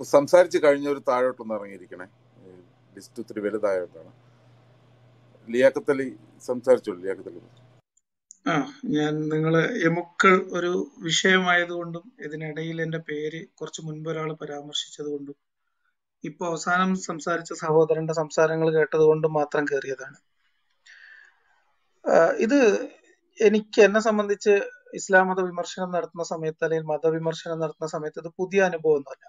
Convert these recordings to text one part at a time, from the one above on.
സംസാരിച്ച് കഴിഞ്ഞൊരു താഴോട്ടൊന്ന് ഇറങ്ങിയിരിക്കണേ. ലിസ്റ്റ് ഒത്തിരി വലുതായിട്ടാണ് ലിയാക്കത്തലി സംസാരിച്ചോളൂ ലിയാക്കത്തലി ആ ഞാൻ നിങ്ങൾ എമുക്കൾ ഒരു വിഷയമായതുകൊണ്ടും ഇതിനിടയിൽ എന്റെ പേര് കുറച്ച് മുൻപ് ഒരാൾ പരാമർശിച്ചത് കൊണ്ടും ഇപ്പൊ അവസാനം സംസാരിച്ച സഹോദരന്റെ സംസാരങ്ങൾ കേട്ടത് കൊണ്ടും മാത്രം കയറിയതാണ്. ഇത് എനിക്ക് എന്നെ സംബന്ധിച്ച് ഇസ്ലാം മത വിമർശനം നടത്തുന്ന സമയത്ത് അല്ലെങ്കിൽ മതവിമർശനം നടത്തുന്ന സമയത്ത് ഇത് പുതിയ അനുഭവമൊന്നുമല്ല.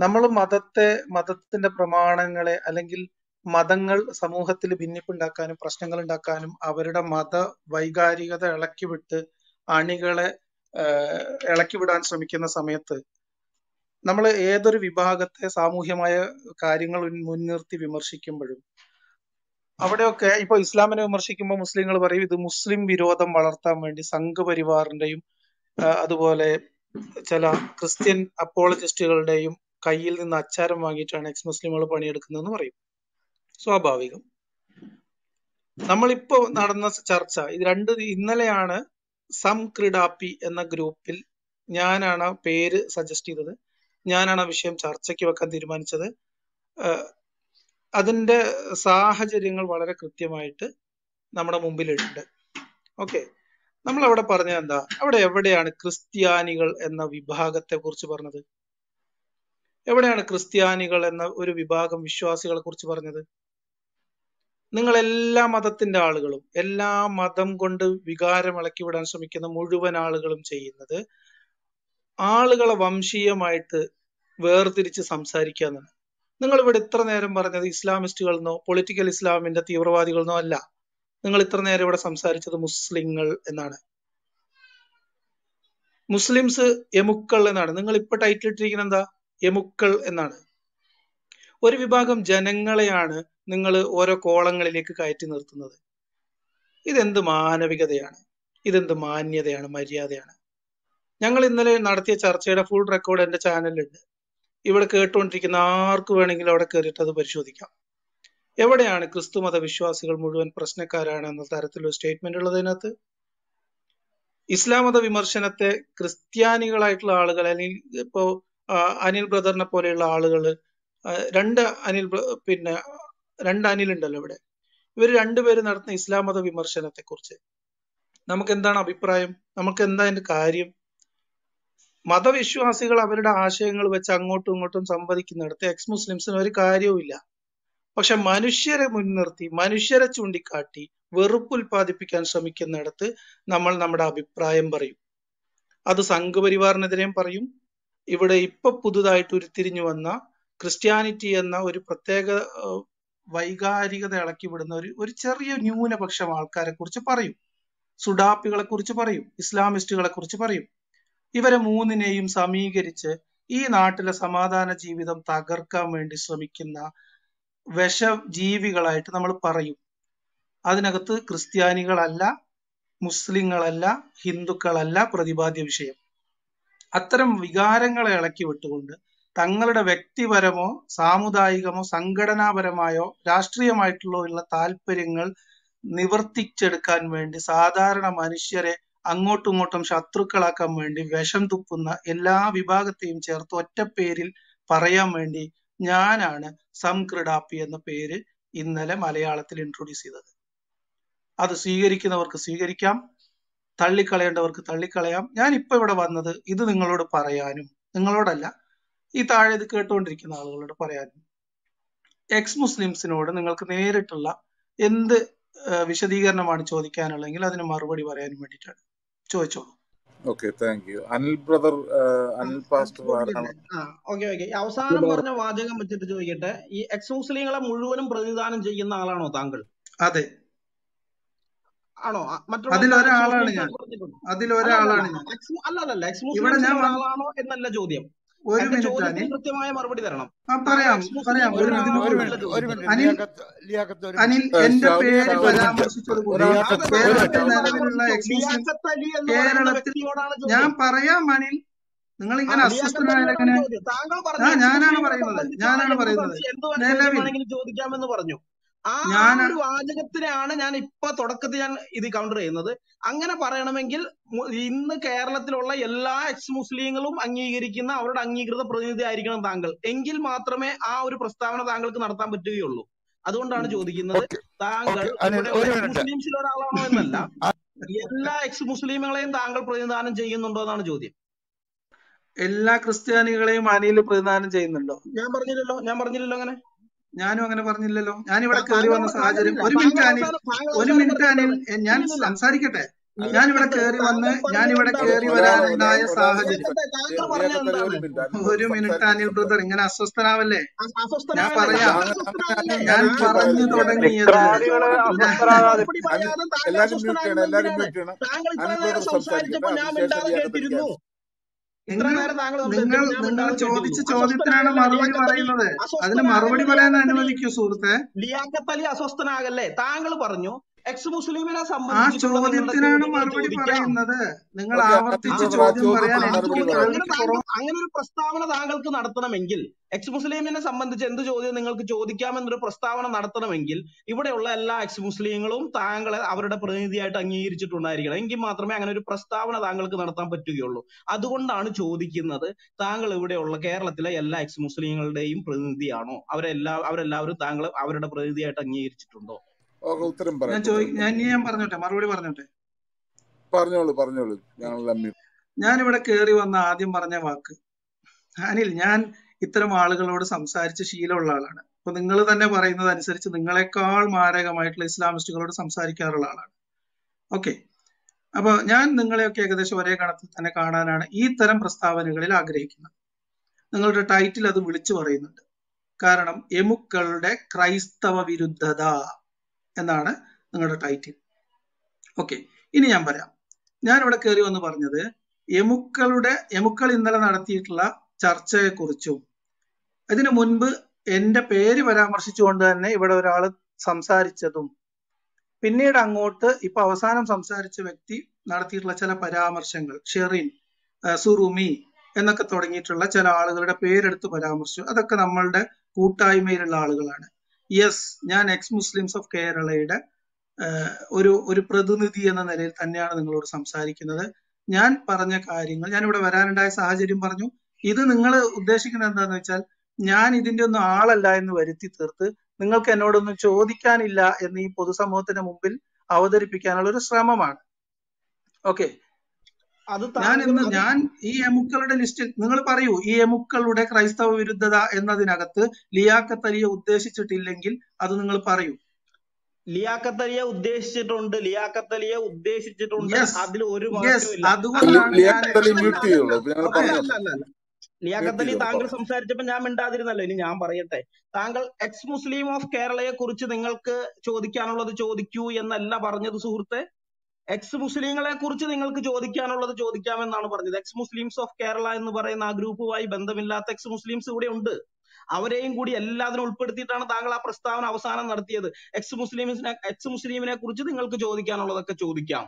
നമ്മൾ മതത്തെ മതത്തിന്റെ പ്രമാണങ്ങളെ അല്ലെങ്കിൽ മതങ്ങൾ സമൂഹത്തിൽ ഭിന്നിപ്പുണ്ടാക്കാനും പ്രശ്നങ്ങൾ ഉണ്ടാക്കാനും അവരുടെ മത വൈകാരികത ഇളക്കിവിട്ട് അണികളെ ഇളക്കി ഇളക്കിവിടാൻ ശ്രമിക്കുന്ന സമയത്ത് നമ്മൾ ഏതൊരു വിഭാഗത്തെ സാമൂഹ്യമായ കാര്യങ്ങൾ മുൻനിർത്തി വിമർശിക്കുമ്പോഴും അവിടെയൊക്കെ ഇപ്പൊ ഇസ്ലാമിനെ വിമർശിക്കുമ്പോൾ മുസ്ലിങ്ങൾ പറയും ഇത് മുസ്ലിം വിരോധം വളർത്താൻ വേണ്ടി സംഘപരിവാറിന്റെയും അതുപോലെ ചില ക്രിസ്ത്യൻ അപ്പോളജിസ്റ്റുകളുടെയും കയ്യിൽ നിന്ന് അച്ചാരം വാങ്ങിയിട്ടാണ് എക്സ് മുസ്ലിമുകൾ പണിയെടുക്കുന്നതെന്ന് പറയും. സ്വാഭാവികം. നമ്മളിപ്പോ നടന്ന ചർച്ച ഇത് രണ്ട് ഇന്നലെയാണ് സം ക്രിഡാപ്പി എന്ന ഗ്രൂപ്പിൽ ഞാനാണ് പേര് സജസ്റ്റ് ചെയ്തത്. ഞാനാണ് ആ വിഷയം ചർച്ചയ്ക്ക് വെക്കാൻ തീരുമാനിച്ചത്. അതിന്റെ സാഹചര്യങ്ങൾ വളരെ കൃത്യമായിട്ട് നമ്മുടെ മുമ്പിലുണ്ട്. ഓക്കെ. നമ്മൾ അവിടെ പറഞ്ഞത് എന്താ അവിടെ എവിടെയാണ് ക്രിസ്ത്യാനികൾ എന്ന വിഭാഗത്തെ കുറിച്ച് പറഞ്ഞത്? എവിടെയാണ് ക്രിസ്ത്യാനികൾ എന്ന ഒരു വിഭാഗം വിശ്വാസികളെ കുറിച്ച് പറഞ്ഞത്? നിങ്ങൾ എല്ലാ മതത്തിന്റെ ആളുകളും എല്ലാ മതം കൊണ്ട് വികാരം ഇളക്കി വിടാൻ ശ്രമിക്കുന്ന മുഴുവൻ ആളുകളും ചെയ്യുന്നത് ആളുകളെ വംശീയമായിട്ട് വേർതിരിച്ച് സംസാരിക്കുക എന്നാണ്. നിങ്ങൾ ഇവിടെ ഇത്ര നേരം പറഞ്ഞത് ഇസ്ലാമിസ്റ്റുകളെന്നോ പൊളിറ്റിക്കൽ ഇസ്ലാമിന്റെ തീവ്രവാദികളെന്നോ അല്ല. നിങ്ങൾ ഇത്ര നേരം ഇവിടെ സംസാരിച്ചത് മുസ്ലിങ്ങൾ എന്നാണ്. മുസ്ലിംസ് എമുക്കൾ എന്നാണ്. നിങ്ങൾ ഇപ്പൊ ടൈറ്റിൽ ഇട്ടിരിക്കുന്നത് എന്താ? എമുക്കൾ എന്നാണ്. ഒരു വിഭാഗം ജനങ്ങളെയാണ് നിങ്ങൾ ഓരോ കോളങ്ങളിലേക്ക് കയറ്റി നിർത്തുന്നത്. ഇതെന്ത് മാനവികതയാണ്? ഇതെന്ത് മാന്യതയാണ്? മര്യാദയാണ്. ഞങ്ങൾ ഇന്നലെ നടത്തിയ ചർച്ചയുടെ ഫുൾ റെക്കോർഡ് എന്റെ ചാനലിലുണ്ട് ഇവിടെ കേട്ടുകൊണ്ടിരിക്കുന്ന ആർക്ക് വേണമെങ്കിലും അവിടെ കയറിയിട്ട് അത് പരിശോധിക്കാം. എവിടെയാണ് ക്രിസ്തുമത വിശ്വാസികൾ മുഴുവൻ പ്രശ്നക്കാരാണ് എന്ന തരത്തിലൊരു സ്റ്റേറ്റ്മെന്റ് ഉള്ളത് അതിനകത്ത് ഇസ്ലാം മത വിമർശനത്തെ ക്രിസ്ത്യാനികളായിട്ടുള്ള ആളുകൾ അല്ലെങ്കിൽ ഇപ്പോ അനിൽ ബ്രദറിനെ പോലെയുള്ള ആളുകൾ രണ്ട് അനിൽ പിന്നെ രണ്ട് അനിൽ ഉണ്ടല്ലോ ഇവിടെ ഇവർ രണ്ടുപേരും നടത്തുന്ന ഇസ്ലാം മത വിമർശനത്തെ കുറിച്ച് നമുക്ക് എന്താണ് അഭിപ്രായം? നമുക്ക് എന്താ അതിന്റെ കാര്യം? മതവിശ്വാസികൾ അവരുടെ ആശയങ്ങൾ വെച്ച് അങ്ങോട്ടും ഇങ്ങോട്ടും സംവദിക്കുന്നിടത്ത് എക്സ് മുസ്ലിംസിന് ഒരു കാര്യവുമില്ല പക്ഷെ മനുഷ്യരെ മുൻനിർത്തി മനുഷ്യരെ ചൂണ്ടിക്കാട്ടി വെറുപ്പ് ഉൽപ്പാദിപ്പിക്കാൻ ശ്രമിക്കുന്നിടത്ത് നമ്മൾ നമ്മുടെ അഭിപ്രായം പറയും. അത് സംഘപരിവാറിനെതിരെയും പറയും ഇവിടെ ഇപ്പൊ പുതുതായിട്ട് ഉരുത്തിരിഞ്ഞു വന്ന ക്രിസ്ത്യാനിറ്റി എന്ന ഒരു പ്രത്യേക വൈകാരികത ഇളക്കി വിടുന്ന ഒരു ഒരു ചെറിയ ന്യൂനപക്ഷം ആൾക്കാരെ കുറിച്ച് പറയും. സുഡാപ്പികളെ കുറിച്ച് പറയും. ഇസ്ലാമിസ്റ്റുകളെ കുറിച്ച് പറയും. ഇവരെ മൂന്നിനെയും സമീകരിച്ച് ഈ നാട്ടിലെ സമാധാന ജീവിതം തകർക്കാൻ വേണ്ടി ശ്രമിക്കുന്ന വിഷജീവികളായിട്ട് നമ്മൾ പറയും. അതിനകത്ത് ക്രിസ്ത്യാനികളല്ല മുസ്ലിങ്ങളല്ല ഹിന്ദുക്കളല്ല പ്രതിപാദ്യ വിഷയം. അത്തരം വികാരങ്ങളെ ഇളക്കി വിട്ടുകൊണ്ട് തങ്ങളുടെ വ്യക്തിപരമോ സാമുദായികമോ സംഘടനാപരമായോ രാഷ്ട്രീയമായിട്ടുള്ള ഉള്ള താല്പര്യങ്ങൾ നിവർത്തിച്ചെടുക്കാൻ വേണ്ടി സാധാരണ മനുഷ്യരെ അങ്ങോട്ടും ഇങ്ങോട്ടും ശത്രുക്കളാക്കാൻ വേണ്ടി വിഷം തുപ്പുന്ന എല്ലാ വിഭാഗത്തെയും ചേർത്ത് ഒറ്റപ്പേരിൽ പേരിൽ പറയാൻ വേണ്ടി ഞാനാണ് സംക്രിഡാപ്പി എന്ന പേര് ഇന്നലെ മലയാളത്തിൽ ഇൻട്രൊഡ്യൂസ് ചെയ്തത്. അത് സ്വീകരിക്കുന്നവർക്ക് സ്വീകരിക്കാം. തള്ളിക്കളയേണ്ടവർക്ക് തള്ളിക്കളയാം. ഞാൻ ഇപ്പൊ ഇവിടെ വന്നത് ഇത് നിങ്ങളോട് പറയാനും നിങ്ങളോടല്ല ഈ താഴെ ഇത് കേട്ടുകൊണ്ടിരിക്കുന്ന ആളുകളോട് പറയാനും. എക്സ് മുസ്ലിംസിനോട് നിങ്ങൾക്ക് നേരിട്ടുള്ള എന്ത് വിശദീകരണമാണ് ചോദിക്കാനുള്ളതെങ്കിൽ അതിന് മറുപടി പറയാനും വേണ്ടിട്ടാണ് ചോദിച്ചോളൂ. Okay thank you Anil brother Anil pastor okay okay അവസാനം പറഞ്ഞ വാചകം വെച്ചിട്ട് ചോദിക്കട്ടെ. ഈ എക്സ് മുസ്ലിങ്ങളെ മുഴുവനും പ്രതിനിധാനം ചെയ്യുന്ന ആളാണോ താങ്കൾ? അതെ. ആണോ? അതിലൊരാളാണ് അതിൽ ഒരാളാണ് ഞാൻ. അതിലൊരാളാണ് അതിൽ അല്ലല്ല ഒരാളാണ് എക്സ് അല്ലല്ല എക്സ് ഇവിടെ ഞാൻ വന്ന് ഒരാളാണോ എന്നല്ല ചോദ്യം. ഒരു മിനിറ്റ് കൃത്യമായ മറുപടി തരണം. ആ പറയാം പറയാം. ഒരു മിനിറ്റ് അനിൽ അനിൽ എന്റെ പേര് കേരളത്തിൽ ഞാൻ പറയാം അനിൽ. നിങ്ങൾ ഇങ്ങനെ അസ്വസ്ഥനായാലും എങ്ങനെ ഞാനാണ് പറയുന്നത്. ഞാനാണ് പറയുന്നത്. ചോദിക്കാമെന്ന് പറഞ്ഞു. ആ ഒരു വാചകത്തിനെയാണ് ഞാൻ ഇപ്പൊ തുടക്കത്തിൽ ഞാൻ ഇത് കൗണ്ടർ ചെയ്യുന്നത്. അങ്ങനെ പറയണമെങ്കിൽ ഇന്ന് കേരളത്തിലുള്ള എല്ലാ എക്സ് മുസ്ലിങ്ങളും അംഗീകരിക്കുന്ന അവരുടെ അംഗീകൃത പ്രതിനിധി ആയിരിക്കണം താങ്കൾ. എങ്കിൽ മാത്രമേ ആ ഒരു പ്രസ്താവന താങ്കൾക്ക് നടത്താൻ പറ്റുകയുള്ളൂ. അതുകൊണ്ടാണ് ചോദിക്കുന്നത്. താങ്കൾ മുസ്ലിംസിൽ ഒരാളാണോ എന്നല്ല. എല്ലാ എക്സ് മുസ്ലിമുകളെയും താങ്കൾ പ്രതിനിധാനം ചെയ്യുന്നുണ്ടോ എന്നാണ് ചോദ്യം. എല്ലാ ക്രിസ്ത്യാനികളെയും അനിയിൽ പ്രതിനിധാനം ചെയ്യുന്നുണ്ടോ? ഞാൻ പറഞ്ഞില്ലല്ലോ. ഞാൻ പറഞ്ഞില്ലല്ലോ അങ്ങനെ. ഞാനും അങ്ങനെ പറഞ്ഞില്ലല്ലോ. ഞാൻ ഇവിടെ കയറി വന്ന സാഹചര്യം ഒരു മിനിറ്റ് അനിൽ ഒരു മിനിറ്റ് അനിൽ ഞാൻ സംസാരിക്കട്ടെ? ഞാൻ ഇവിടെ കയറി വന്ന് ഞാൻ ഇവിടെ കയറി വരാനുണ്ടായ സാഹചര്യം. ഒരു മിനിറ്റ് അനിൽ ബ്രദർ ഇങ്ങനെ അസ്വസ്ഥനാവല്ലേ? ഞാൻ പറയാ. ഞാൻ പറഞ്ഞു തുടങ്ങിയത് താങ്കൾ നിങ്ങൾ നിങ്ങൾ ചോദിച്ച ചോദ്യത്തിനാണ് മറുപടി പറയുന്നത്. അതിന് മറുപടി പറയാൻ അനുവദിക്കൂ സുഹൃത്തെ. ലിയാക്കത്തലി അസ്വസ്ഥനാകല്ലേ? താങ്കൾ പറഞ്ഞു എക്സ് മുസ്ലിമിനെ മറുപടി പറയുന്നത്. നിങ്ങൾ ആവർത്തിച്ച് ചോദ്യം പറയാൻ അങ്ങനെ ഒരു പ്രസ്താവന താങ്കൾക്ക് നടത്തണമെങ്കിൽ എക്സ് മുസ്ലിമിനെ സംബന്ധിച്ച് എന്ത് ചോദ്യം നിങ്ങൾക്ക് ചോദിക്കാമെന്നൊരു പ്രസ്താവന നടത്തണമെങ്കിൽ ഇവിടെയുള്ള എല്ലാ എക്സ് മുസ്ലിങ്ങളും താങ്കളെ അവരുടെ പ്രതിനിധിയായിട്ട് അംഗീകരിച്ചിട്ടുണ്ടായിരിക്കണം. എങ്കിൽ മാത്രമേ അങ്ങനെ ഒരു പ്രസ്താവന താങ്കൾക്ക് നടത്താൻ പറ്റുകയുള്ളൂ. അതുകൊണ്ടാണ് ചോദിക്കുന്നത് താങ്കൾ ഇവിടെയുള്ള കേരളത്തിലെ എല്ലാ എക്സ് മുസ്ലിങ്ങളുടെയും പ്രതിനിധിയാണോ? അവരെല്ലാ അവരെല്ലാവരും താങ്കൾ അവരുടെ പ്രതിനിധിയായിട്ട് അംഗീകരിച്ചിട്ടുണ്ടോ? ഉത്തരം ഞാൻ ഞാൻ ഞാൻ പറഞ്ഞോട്ടെ മറുപടി പറഞ്ഞോട്ടെ? പറഞ്ഞോളൂ പറഞ്ഞോളൂ. അമ്മ്യൂ ഞാനിവിടെ കയറി വന്ന ആദ്യം പറഞ്ഞ വാക്ക്. അനിൽ ഞാൻ ഇത്തരം ആളുകളോട് സംസാരിച്ച് ശീലമുള്ള ആളാണ്. അപ്പൊ നിങ്ങൾ തന്നെ പറയുന്നത് അനുസരിച്ച് നിങ്ങളെക്കാൾ മാരകമായിട്ടുള്ള ഇസ്ലാമിസ്റ്റുകളോട് സംസാരിക്കാറുള്ള ആളാണ്. ഓക്കെ. അപ്പൊ ഞാൻ നിങ്ങളെയൊക്കെ ഏകദേശം ഒരേ കണത്തിൽ തന്നെ കാണാനാണ് ഈ തരം പ്രസ്താവനകളിൽ ആഗ്രഹിക്കുന്നത്. നിങ്ങളുടെ ടൈറ്റിൽ അത് വിളിച്ചു പറയുന്നുണ്ട്. കാരണം എമുക്കളുടെ ക്രൈസ്തവ വിരുദ്ധത. എന്നാണ് നിങ്ങളുടെ ടൈറ്റിൽ ഓക്കെ ഇനി ഞാൻ പറയാം. ഞാൻ ഇവിടെ കയറി വന്ന് പറഞ്ഞത് എമുക്കളുടെ എമുക്കൾ ഇന്നലെ നടത്തിയിട്ടുള്ള ചർച്ചയെക്കുറിച്ചും അതിനു മുൻപ് എന്റെ പേര് പരാമർശിച്ചുകൊണ്ട് തന്നെ ഇവിടെ ഒരാൾ സംസാരിച്ചതും പിന്നീട് അങ്ങോട്ട് ഇപ്പൊ അവസാനം സംസാരിച്ച വ്യക്തി നടത്തിയിട്ടുള്ള ചില പരാമർശങ്ങൾ ഷെറിൻ സുറുമി എന്നൊക്കെ തുടങ്ങിയിട്ടുള്ള ചില ആളുകളുടെ പേരെടുത്ത് പരാമർശിച്ചു. അതൊക്കെ നമ്മളുടെ കൂട്ടായ്മയിലുള്ള ആളുകളാണ്. യെസ് ഞാൻ എക്സ് മുസ്ലിംസ് ഓഫ് കേരളയുടെ ഒരു ഒരു പ്രതിനിധി എന്ന നിലയിൽ തന്നെയാണ് നിങ്ങളോട് സംസാരിക്കുന്നത്. ഞാൻ പറഞ്ഞ കാര്യങ്ങൾ ഞാൻ ഇവിടെ വരാനുണ്ടായ സാഹചര്യം പറഞ്ഞു. ഇത് നിങ്ങൾ ഉദ്ദേശിക്കുന്നത് എന്താന്ന് വെച്ചാൽ ഞാൻ ഇതിന്റെ ഒന്നും ആളല്ല എന്ന് വരുത്തി തീർത്ത് നിങ്ങൾക്ക് എന്നോടൊന്നും ചോദിക്കാനില്ല എന്ന് ഈ പൊതുസമൂഹത്തിന് മുമ്പിൽ അവതരിപ്പിക്കാനുള്ള ഒരു ശ്രമമാണ്. ഓക്കെ ഞാൻ ഇന്ന് ഞാൻ ഈ എമുക്കളുടെ ലിസ്റ്റിൽ നിങ്ങൾ പറയൂ ഈ എമുക്കളുടെ ക്രൈസ്തവ വിരുദ്ധത എന്നതിനകത്ത് ലിയാക്കത്തലിയെ ഉദ്ദേശിച്ചിട്ടില്ലെങ്കിൽ അത് നിങ്ങൾ പറയൂ. ലിയാക്കത്തലിയെ ഉദ്ദേശിച്ചിട്ടുണ്ട് ലിയാക്കത്തലിയെ ഉദ്ദേശിച്ചിട്ടുണ്ട് അതിൽ ഒരു ചെയ്തോളൂ താങ്കൾ സംസാരിച്ചപ്പോ ഞാൻ മിണ്ടാതിരുന്നല്ലോ ഇനി ഞാൻ പറയട്ടെ. താങ്കൾ എക്സ് മുസ്ലിം ഓഫ് കേരളയെ കുറിച്ച് നിങ്ങൾക്ക് ചോദിക്കാനുള്ളത് ചോദിക്കൂ എന്നല്ല പറഞ്ഞത് സുഹൃത്തെ. എക്സ് മുസ്ലിങ്ങളെ കുറിച്ച് നിങ്ങൾക്ക് ചോദിക്കാനുള്ളത് ചോദിക്കാമെന്നാണ് പറഞ്ഞത്. എക്സ് മുസ്ലിംസ് ഓഫ് കേരള എന്ന് പറയുന്ന ആ ഗ്രൂപ്പുമായി ബന്ധമില്ലാത്ത എക്സ് മുസ്ലിംസ് ഇവിടെ ഉണ്ട്. അവരെയും കൂടി എല്ലാത്തിനും ഉൾപ്പെടുത്തിയിട്ടാണ് താങ്കൾ ആ പ്രസ്താവന അവസാനം നടത്തിയത്. എക്സ് മുസ്ലിംസിനെ എക്സ് മുസ്ലിമിനെ കുറിച്ച് നിങ്ങൾക്ക് ചോദിക്കാനുള്ളതൊക്കെ ചോദിക്കാം.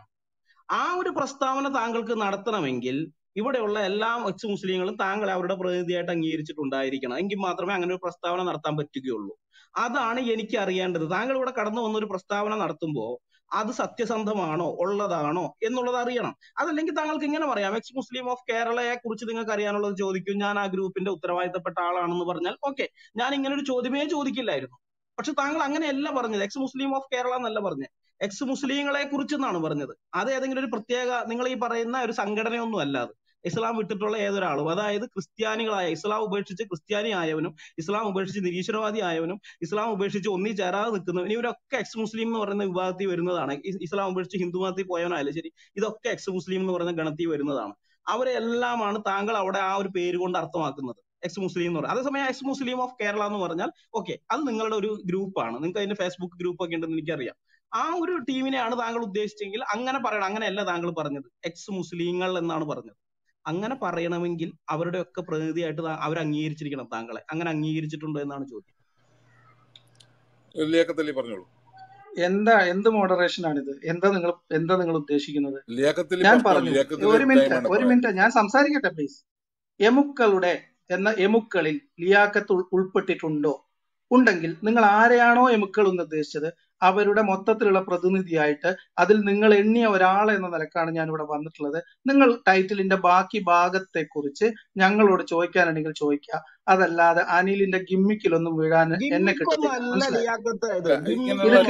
ആ ഒരു പ്രസ്താവന താങ്കൾക്ക് നടത്തണമെങ്കിൽ ഇവിടെയുള്ള എല്ലാ എക്സ് മുസ്ലിങ്ങളും താങ്കളെ അവരുടെ പ്രതിനിധിയായിട്ട് അംഗീകരിച്ചിട്ടുണ്ടായിരിക്കണം. എങ്കിൽ മാത്രമേ അങ്ങനെ ഒരു പ്രസ്താവന നടത്താൻ പറ്റുകയുള്ളൂ. അതാണ് എനിക്ക് അറിയേണ്ടത് താങ്കൾ ഇവിടെ കടന്നു വന്ന ഒരു പ്രസ്താവന നടത്തുമ്പോൾ അത് സത്യസന്ധമാണോ? ഉള്ളതാണോ? എന്നുള്ളത് അറിയണം. അതല്ലെങ്കിൽ താങ്കൾക്ക് ഇങ്ങനെ പറയാം എക്സ് മുസ്ലിം ഓഫ് കേരളയെ കുറിച്ച് നിങ്ങൾക്ക് അറിയാനുള്ളത് ചോദിക്കും. ഞാൻ ആ ഗ്രൂപ്പിന്റെ ഉത്തരവാദിത്തപ്പെട്ട ആളാണെന്ന് പറഞ്ഞാൽ ഓക്കെ. ഞാൻ ഇങ്ങനെ ഒരു ചോദ്യമേ ചോദിക്കില്ലായിരുന്നു. പക്ഷെ താങ്കൾ അങ്ങനെയല്ല പറഞ്ഞത്. എക്സ് മുസ്ലിം ഓഫ് കേരള എന്നല്ല പറഞ്ഞത്. എക്സ് മുസ്ലിങ്ങളെ കുറിച്ച് എന്നാണ് പറഞ്ഞത്. അത് ഏതെങ്കിലും ഒരു പ്രത്യേക നിങ്ങൾ ഈ പറയുന്ന ഒരു സംഘടനയൊന്നും അല്ല അത്. ഇസ്ലാം വിട്ടിട്ടുള്ള ഏതൊരാളും അതായത് ക്രിസ്ത്യാനികളായ ഇസ്ലാം ഉപേക്ഷിച്ച് ക്രിസ്ത്യാനി ആയവനും ഇസ്ലാം ഉപേക്ഷിച്ച് നിരീശ്വരവാദി ആയവനും ഇസ്ലാം ഉപേക്ഷിച്ച് ഒന്നി ചേരാതെ നിൽക്കുന്നവനും ഇവരൊക്കെ എക്സ് മുസ്ലിം എന്ന് പറയുന്ന വിഭാഗത്തിൽ വരുന്നതാണ്. ഇസ്ലാം ഉപേക്ഷിച്ച് ഹിന്ദു മതത്തിൽ പോയവനായാലും ശരി ഇതൊക്കെ എക്സ് മുസ്ലിം എന്ന് പറയുന്ന ഗണത്തിൽ വരുന്നതാണ്. അവരെ എല്ലാമാണ് താങ്കൾ അവിടെ ആ ഒരു പേര് കൊണ്ട് അർത്ഥമാക്കുന്നത് എക്സ് മുസ്ലിം എന്ന് പറയുന്നത്. അതേസമയം എക്സ് മുസ്ലിം ഓഫ് കേരള എന്ന് പറഞ്ഞാൽ ഓക്കെ അത് നിങ്ങളുടെ ഒരു ഗ്രൂപ്പാണ് നിങ്ങൾക്ക് അതിന്റെ ഫേസ്ബുക്ക് ഗ്രൂപ്പ് ഒക്കെ ഉണ്ടെന്ന് എനിക്കറിയാം. ആ ഒരു ടീമിനെയാണ് താങ്കൾ ഉദ്ദേശിച്ചെങ്കിൽ അങ്ങനെ പറയണം അങ്ങനെയല്ല താങ്കൾ പറഞ്ഞത്. എക്സ് മുസ്ലിങ്ങൾ എന്നാണ് പറഞ്ഞത്. അങ്ങനെ പറയണമെങ്കിൽ അവരുടെ ഒക്കെ പ്രതിനിധിയായിട്ട് അവർ അംഗീകരിച്ചിരിക്കണം താങ്കളെ. അങ്ങനെ അംഗീകരിച്ചിട്ടുണ്ടോ എന്നാണ് ചോദ്യം. പറഞ്ഞോളൂ. എന്താ എന്ത് മോഡറേഷൻ ആണിത്? എന്താ നിങ്ങൾ എന്താ നിങ്ങൾ ഉദ്ദേശിക്കുന്നത്? ഞാൻ പറഞ്ഞു. ഒരു മിനിറ്റ് ഒരു മിനിറ്റ് ഞാൻ സംസാരിക്കട്ടെ പ്ലീസ് എമുക്കളുടെ എന്ന എമുക്കളിൽ ലിയാക്കത്ത് ഉൾപ്പെട്ടിട്ടുണ്ടോ? ഉണ്ടെങ്കിൽ നിങ്ങൾ ആരെയാണോ എമുക്കൾ എന്ന് ഉദ്ദേശിച്ചത്? അവരുടെ മൊത്തത്തിലുള്ള പ്രതിനിധിയായിട്ട് അതിൽ നിങ്ങൾ എണ്ണിയ ഒരാൾ എന്ന നിലക്കാണ് ഞാൻ ഇവിടെ വന്നിട്ടുള്ളത്. നിങ്ങൾ ടൈറ്റിലിന്റെ ബാക്കി ഭാഗത്തെ കുറിച്ച് ഞങ്ങളോട് ചോദിക്കാനാണെങ്കിൽ ചോദിക്കുക. അതല്ലാതെ അനിലിന്റെ ഗിമ്മിക്കിലൊന്നും വീഴാൻ എന്നെ ലിയാക്കത്ത് ഇത്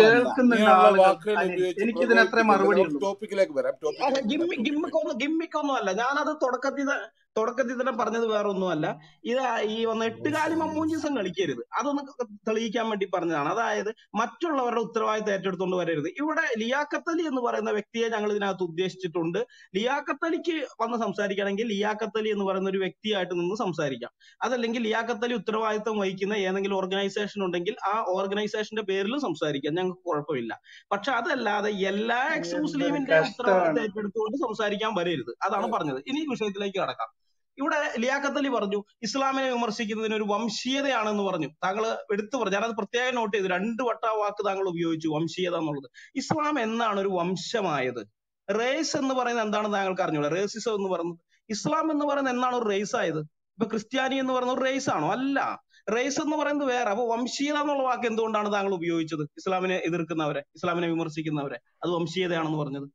കേൾക്കുന്നുണ്ട് ആളുകൾ. വാക്കുകൾ എനിക്ക് ഇതിന് മറുപടി ഉള്ളൂ ടോപ്പിക്കിലേക്ക് വരാം അല്ല ഗിമ്മി വരാം. ഗിമ്മിക്കൊന്നും അല്ല. ഞാനത് തുടക്കത്തിൽ തുടക്കത്തിൽ തന്നെ പറഞ്ഞത് വേറെ ഒന്നുമല്ല ഇത് ഈ വന്ന എട്ടുകാലി മമ്മൂഞ്ചീസം കളിക്കരുത്. അതൊന്ന് തെളിയിക്കാൻ വേണ്ടി പറഞ്ഞതാണ്. അതായത് മറ്റുള്ളവരുടെ ഉത്തരവാദിത്തം ഏറ്റെടുത്തുകൊണ്ട് വരരുത്. ഇവിടെ ലിയാക്കത്തലി എന്ന് പറയുന്ന വ്യക്തിയെ ഞങ്ങൾ ഇതിനകത്ത് ഉദ്ദേശിച്ചിട്ടുണ്ട് ലിയാക്കത്തലിക്ക് വന്ന് സംസാരിക്കണമെങ്കിൽ ലിയാക്കത്തലി എന്ന് പറയുന്ന ഒരു വ്യക്തിയായിട്ട് നിന്ന് സംസാരിക്കാം. അതല്ലെങ്കിൽ ലിയാക്കത്തലി ഉത്തരവാദിത്തം വഹിക്കുന്ന ഏതെങ്കിലും ഓർഗനൈസേഷൻ ഉണ്ടെങ്കിൽ ആ ഓർഗനൈസേഷന്റെ പേരിലും സംസാരിക്കാം. ഞങ്ങൾക്ക് കുഴപ്പമില്ല. പക്ഷെ അതല്ലാതെ എല്ലാ എക്സ് മുസ്ലിമിന്റെ ഉത്തരവാദിത്തം ഏറ്റെടുത്തുകൊണ്ട് സംസാരിക്കാൻ വരരുത്. അതാണ് പറഞ്ഞത്. ഇനി വിഷയത്തിലേക്ക് കടക്കാം. ഇവിടെ ലിയാഖത്ത് അലി പറഞ്ഞു ഇസ്ലാമിനെ വിമർശിക്കുന്നതിന് ഒരു വംശീയതയാണെന്ന് പറഞ്ഞു. താങ്കൾ എടുത്തു പറഞ്ഞു. ഞാനത് പ്രത്യേകം നോട്ട് ചെയ്തു. രണ്ട് വട്ട വാക്ക് താങ്കൾ ഉപയോഗിച്ചു വംശീയത എന്നുള്ളത്. ഇസ്ലാം എന്നാണ് ഒരു വംശമായത്. റേസ് എന്ന് പറയുന്നത് എന്താണെന്ന് താങ്കൾക്ക് അറിഞ്ഞൂടെ? റേസിസം എന്ന് പറയുന്നത് ഇസ്ലാം എന്ന് പറയുന്നത് എന്നാണ് ഒരു റേസ് ആയത്. ഇപ്പൊ ക്രിസ്ത്യാനി എന്ന് പറയുന്നത് ഒരു റേസ് ആണോ? അല്ല. റേസ് എന്ന് പറയുന്നത് വേറെ. അപ്പൊ വംശീയത എന്നുള്ള വാക്ക് എന്തുകൊണ്ടാണ് താങ്കൾ ഉപയോഗിച്ചത്? ഇസ്ലാമിനെ എതിർക്കുന്നവരെ ഇസ്ലാമിനെ വിമർശിക്കുന്നവരെ. അത് വംശീയതയാണെന്ന് പറഞ്ഞത്.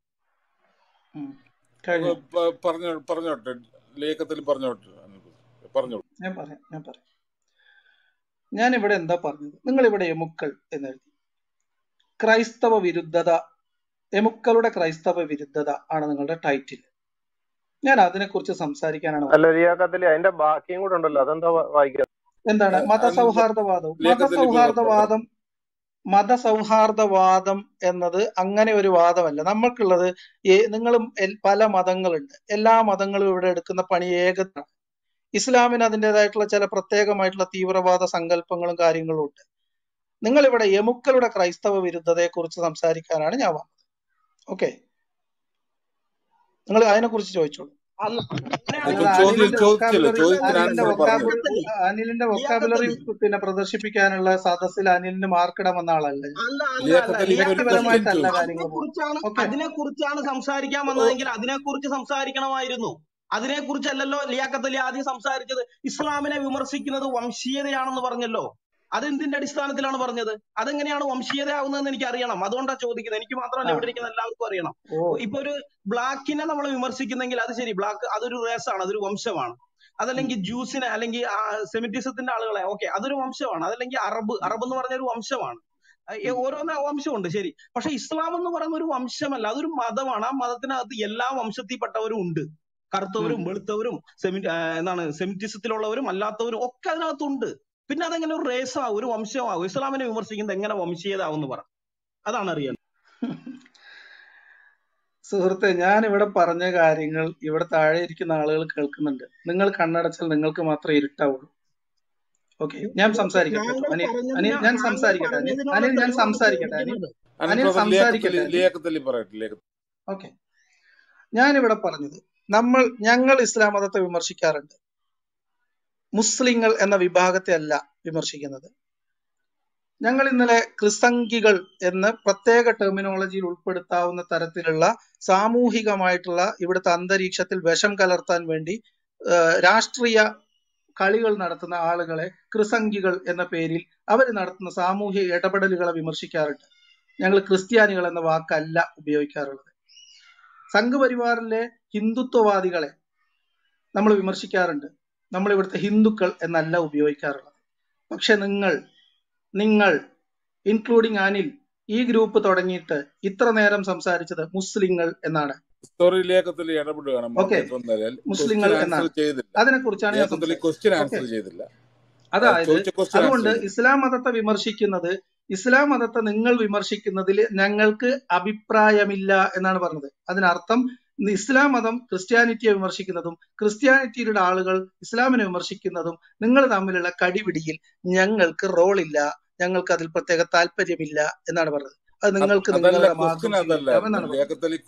പറഞ്ഞോട്ടെ ലേഖത്തിൽ പറഞ്ഞോട്ടെ പറഞ്ഞോളൂ. ഞാൻ പറയാം ഞാൻ പറയാം. ഞാൻ ഇവിടെ എന്താ പറഞ്ഞത്? നിങ്ങൾ ഇവിടെ എമുക്കൾ എന്നെഴുതി. ക്രൈസ്തവ വിരുദ്ധത എമുക്കളുടെ ക്രൈസ്തവ വിരുദ്ധത ആണ് നിങ്ങളുടെ ടൈറ്റിൽ ഞാൻ അതിനെക്കുറിച്ച് സംസാരിക്കാനാണ് അതിന്റെ ബാക്കിയും കൂടെ ഉണ്ടല്ലോ. അതെന്താ വായിക്കുക എന്താണ്? മതസൗഹാർദ്ദവാദവും. മതസൗഹാർദ്ദവാദം മതസൗഹാർദ്ദവാദം എന്നത് അങ്ങനെ ഒരു വാദമല്ല. നമ്മൾക്കുള്ളത് നിങ്ങളും പല മതങ്ങളുണ്ട്. എല്ലാ മതങ്ങളും ഇവിടെ എടുക്കുന്ന പണി ഏകത്വമാണ് ഇസ്ലാമിന് അതിന്റെതായിട്ടുള്ള ചില പ്രത്യേകമായിട്ടുള്ള തീവ്രവാദ സങ്കല്പങ്ങളും കാര്യങ്ങളും ഉണ്ട്. നിങ്ങളിവിടെ എമുക്കളുടെ ക്രൈസ്തവ വിരുദ്ധതയെ കുറിച്ച് സംസാരിക്കാനാണ് ഞാൻ വന്നത്. ഓക്കെ? നിങ്ങൾ അതിനെക്കുറിച്ച് ചോദിച്ചോളൂ. അനിലിന്റെ വൊക്കാബുലറി പിന്നെ പ്രദർശിപ്പിക്കാനുള്ള സദസ്സിൽ അനിലിന് മാർക്കിടാൻ വന്ന ആളല്ല വ്യക്തിപരമായിട്ടല്ല കാര്യങ്ങൾ അതിനെ കുറിച്ചാണ് ഓക്കെ. അതിനെ കുറിച്ചാണ് സംസാരിക്കാൻ വന്നതെങ്കിൽ അതിനെ കുറിച്ച് സംസാരിക്കണമായിരുന്നു. അതിനെ കുറിച്ചല്ലല്ലോ ലിയാഖത്ത് അലി ആദ്യം സംസാരിച്ചത്. ഇസ്ലാമിനെ വിമർശിക്കുന്നത് വംശീയതയാണെന്ന് പറഞ്ഞല്ലോ. അതെന്തിന്റെ അടിസ്ഥാനത്തിലാണ് പറഞ്ഞത്? അതെങ്ങനെയാണ് വംശീയത ആവുന്നതെന്ന് എനിക്ക് അറിയണം അതുകൊണ്ടാണ് ചോദിക്കുന്നത്. എനിക്ക് മാത്രമല്ല ഇവിടെ ഇരിക്കുന്ന എല്ലാവർക്കും അറിയണം. ഇപ്പൊ ഒരു ബ്ലാക്കിനെ നമ്മൾ വിമർശിക്കുന്നെങ്കിൽ അത് ശരി. ബ്ലാക്ക് അതൊരു റേസാണ് അതൊരു വംശമാണ്. അതല്ലെങ്കിൽ ജ്യൂസിനെ അല്ലെങ്കിൽ സെമിറ്റിസത്തിന്റെ ആളുകളെ ഓക്കെ അതൊരു വംശമാണ്. അതല്ലെങ്കിൽ അറബ് അറബ് എന്ന് പറഞ്ഞ ഒരു വംശമാണ്. ഓരോന്ന് വംശമുണ്ട് ശരി. പക്ഷെ ഇസ്ലാം എന്ന് പറയുന്ന ഒരു വംശമല്ല. അതൊരു മതമാണ്. ആ മതത്തിനകത്ത് എല്ലാ വംശത്തിൽപ്പെട്ടവരും ഉണ്ട്. കറുത്തവരും വെളുത്തവരും സെമി എന്താണ് സെമിറ്റിസത്തിലുള്ളവരും അല്ലാത്തവരും ഒക്കെ അതിനകത്തുണ്ട്. പിന്നെ അതെങ്ങനെ ഒരു റേസാവും ഒരു വംശമാവും? ഇസ്ലാമിനെ വിമർശിക്കുന്നത് എങ്ങനെ വംശീയതാവും എന്ന് പറ. അതാണ് അറിയാൻ. സുഹൃത്തെ ഞാൻ ഇവിടെ പറഞ്ഞ കാര്യങ്ങൾ ഇവിടെ താഴെ ഇരിക്കുന്ന ആളുകൾ കേൾക്കുന്നുണ്ട്. നിങ്ങൾ കണ്ണടച്ചാൽ നിങ്ങൾക്ക് മാത്രമേ ഇരുട്ടാവുള്ളൂ. ഓക്കെ ഞാൻ സംസാരിക്കട്ടെ. അനിൽ ഞാൻ സംസാരിക്കട്ടെ. അനിൽ അനിൽ ഞാൻ സംസാരിക്കട്ടെ. അനിൽ സംസാരിക്കട്ടെ ഓക്കെ ഞാനിവിടെ പറഞ്ഞത് നമ്മൾ ഞങ്ങൾ ഇസ്ലാം മതത്തെ വിമർശിക്കാറുണ്ട്. മുസ്ലിങ്ങൾ എന്ന വിഭാഗത്തെ അല്ല വിമർശിക്കുന്നത്. ഞങ്ങൾ ഇന്നലെ ക്രിസംഗികൾ എന്ന് പ്രത്യേക ടെർമിനോളജിയിൽ ഉൾപ്പെടുത്താവുന്ന തരത്തിലുള്ള സാമൂഹികമായിട്ടുള്ള ഇവിടുത്തെ അന്തരീക്ഷത്തിൽ വിഷം കലർത്താൻ വേണ്ടി രാഷ്ട്രീയ കളികൾ നടത്തുന്ന ആളുകളെ ക്രിസംഗികൾ എന്ന പേരിൽ അവർ നടത്തുന്ന സാമൂഹിക ഇടപെടലുകളെ വിമർശിക്കാറുണ്ട്. ഞങ്ങൾ ക്രിസ്ത്യാനികൾ എന്ന വാക്കല്ല ഉപയോഗിക്കാറുള്ളത്. സംഘപരിവാറിലെ ഹിന്ദുത്വവാദികളെ നമ്മൾ വിമർശിക്കാറുണ്ട്. നമ്മൾ ഇവിടുത്തെ ഹിന്ദുക്കൾ എന്നല്ല ഉപയോഗിക്കാറുള്ളത്. പക്ഷെ നിങ്ങൾ നിങ്ങൾ ഇൻക്ലൂഡിങ് അനിൽ ഈ ഗ്രൂപ്പ് തുടങ്ങിയിട്ട് ഇത്ര നേരം സംസാരിച്ചത് മുസ്ലിങ്ങൾ എന്നാണ്. ലേഖത്തിൽ ഇടപെടുകയാണ് മുസ്ലിങ്ങൾ എന്നാണ്. അതിനെ കുറിച്ചാണ് ഞാൻ അതായത് അതുകൊണ്ട് ഇസ്ലാം മതത്തെ വിമർശിക്കുന്നത് ഇസ്ലാം മതത്തെ നിങ്ങൾ വിമർശിക്കുന്നതിൽ ഞങ്ങൾക്ക് അഭിപ്രായമില്ല എന്നാണ് പറഞ്ഞത്. അതിനർത്ഥം ഇസ്ലാം മതം ക്രിസ്ത്യാനിറ്റിയെ വിമർശിക്കുന്നതും ക്രിസ്ത്യാനിറ്റിയിലുള്ള ആളുകൾ ഇസ്ലാമിനെ വിമർശിക്കുന്നതും നിങ്ങൾ തമ്മിലുള്ള കടിപിടിയിൽ ഞങ്ങൾക്ക് റോൾ ഇല്ല ഞങ്ങൾക്ക് അതിൽ പ്രത്യേക താല്പര്യമില്ല എന്നാണ് പറഞ്ഞത്. അത് നിങ്ങൾക്ക് നിങ്ങളുടെ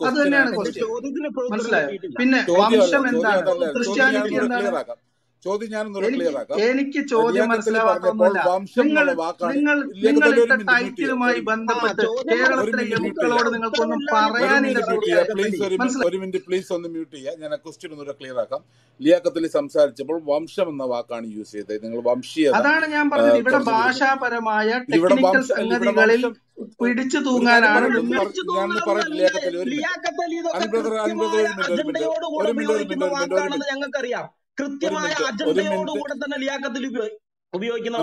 അത് തന്നെയാണ് ക്വസ്റ്റ്യൻ മനസ്സിലായോ? പിന്നെ വംശം എന്താണ്? ക്രിസ്ത്യാനിറ്റി എന്താണ്? ചോദ്യം ഞാൻ എനിക്ക് ക്ലിയർ ആക്കാം എനിക്ക് ചോദ്യം വംശം നിങ്ങൾ നിങ്ങൾ നിങ്ങൾ ഇട്ട ടൈറ്റിലുമായി ബന്ധപ്പെട്ട് കേരളത്തിലെ ചെയ്യുക നിങ്ങൾക്കൊന്നും പറയാനില്ല. ഒരു മിനിറ്റ് പ്ലീസ് ഒന്ന് മ്യൂട്ട് ചെയ്യുക. ഞാൻ ആ ക്വസ്റ്റ്യൻ ഒന്നുകൂടെ ക്ലിയർ ആക്കാം. ലിയാക്കത്തിൽ സംസാരിച്ചപ്പോൾ വംശം എന്ന വാക്കാണ് യൂസ് ചെയ്തത്. നിങ്ങൾ വംശീയ അതാണ് ഞാൻ പറഞ്ഞത്. ഇവിടെ ഭാഷാപരമായ ടെക്നിക്കൽ സംഗതികളിൽ പിടിച്ചു തൂങ്ങാനാണ് ഞാൻ ഒന്ന് നിങ്ങൾ പിടിച്ചു പറ ഞാനൊന്ന് പറയട്ടെ തൂങ്ങാനൊന്നല്ല ലിയാഖത്തിൽ ഒരു മിനിറ്റ് ഒരു മിനിറ്റ് ഒരു മിനിറ്റ് ഒരു മിനിറ്റ് ഞങ്ങൾക്കറിയാം. കൃത്യമായ അജണ്ടയോടുകൂടെ തന്നെ ലിയാക്കത്തിൽ ഉപയോഗിക്കുന്ന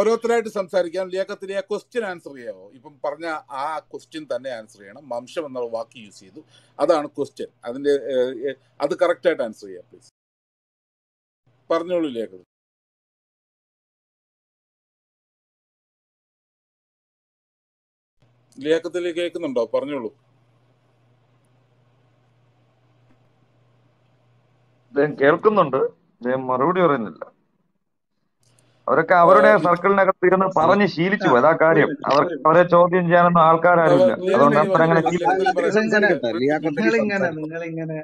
ഓരോരുത്തരായിട്ട് സംസാരിക്കാം. ലിയാക്കത്തിന് ആ ക്വസ്റ്റ്യൻ ആൻസർ ചെയ്യാമോ ഇപ്പം പറഞ്ഞ ആ ക്വസ്റ്റ്യൻ തന്നെ ആൻസർ ചെയ്യണം. വംശം എന്ന വാക്ക് യൂസ് ചെയ്തു. അതാണ് ക്വസ്റ്റ്യൻ അതിന്റെ അത് കറക്റ്റ് ആയിട്ട് ആൻസർ ചെയ്യാം പ്ലീസ് പറഞ്ഞോളൂ ലിയാക്കത്ത്. ലിയാക്കത്തിൽ കേൾക്കുന്നുണ്ടോ? പറഞ്ഞോളൂ. അദ്ദേഹം കേൾക്കുന്നുണ്ട് അദ്ദേഹം മറുപടി പറയുന്നില്ല. അവരൊക്കെ അവരുടെ സർക്കിളിനകത്ത് ഇരുന്ന് പറഞ്ഞ് ശീലിച്ചു ആ, പോയി. അതാ കാര്യം. മിനിറ്റ് അവർ ഒരു മിനിറ്റ് അവരെ ചോദ്യം ചെയ്യാനൊന്നും ആൾക്കാരില്ല അതുകൊണ്ട് അങ്ങനെ നിങ്ങളിങ്ങനെ